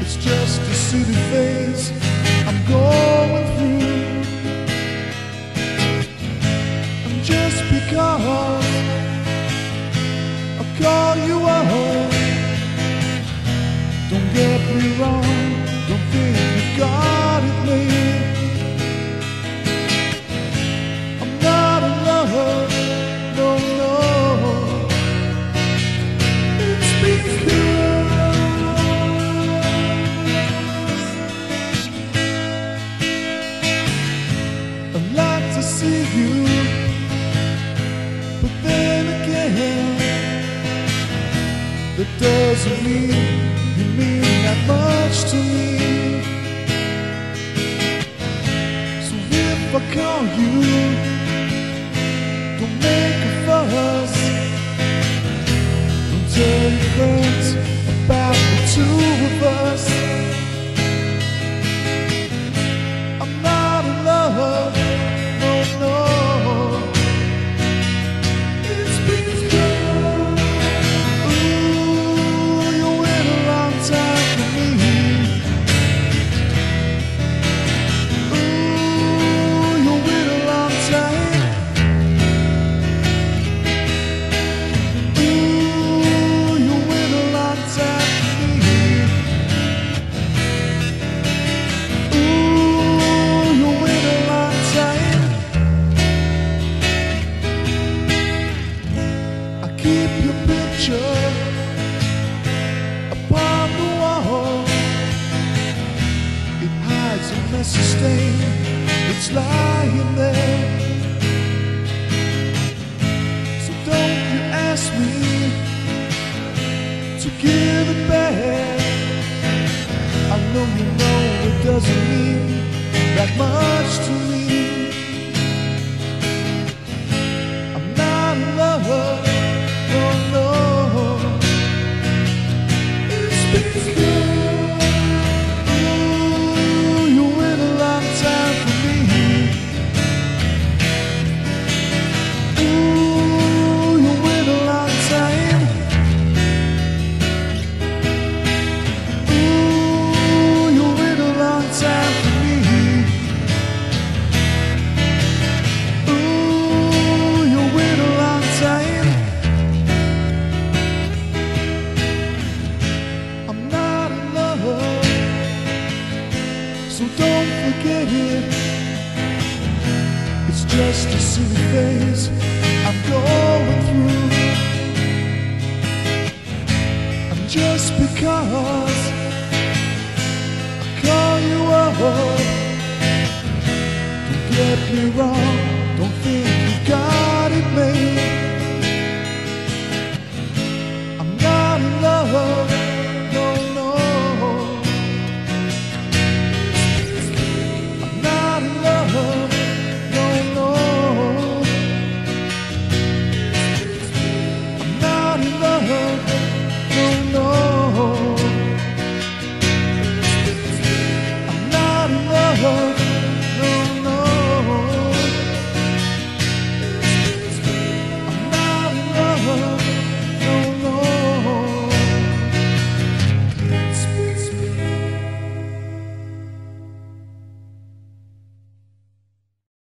It's just a silly phase I'm going through. And just because I call you up, don't get me wrong, again, that doesn't mean you mean that much to me. So if I call you, don't make a fuss. Don't tell your friends about the two of us. Hides a messy stain that's lying there. So don't you ask me to give it back. I know you know it doesn't mean that much to me. Don't it. It's just a silly phase I'm going through. And just because I call you up, don't get me wrong,